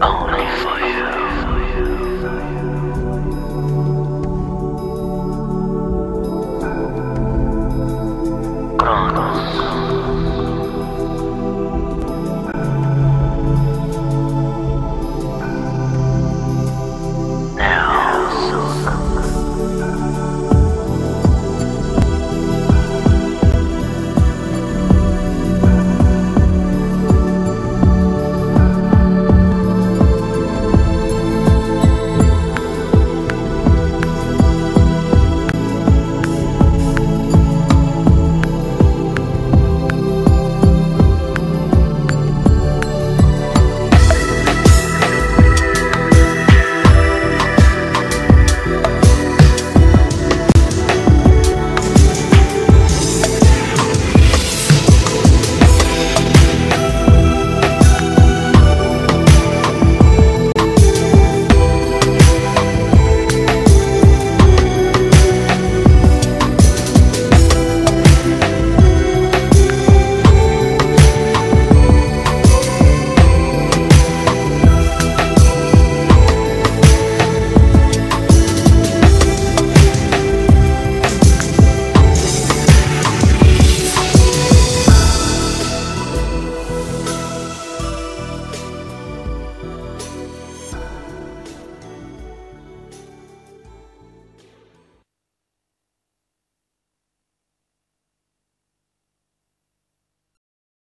only for